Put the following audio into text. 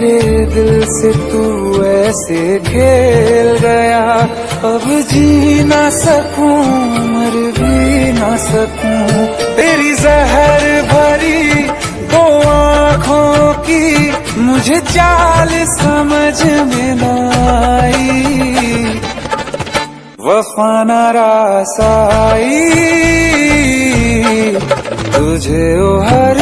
मेरे दिल से तू ऐसे खेल गया। अब जी ना सकूँ, मर भी ना सकूँ। तेरी जहर भरी दो आँखों की मुझे चाल समझ में न आई। वफा नारासाई तुझे ओ हर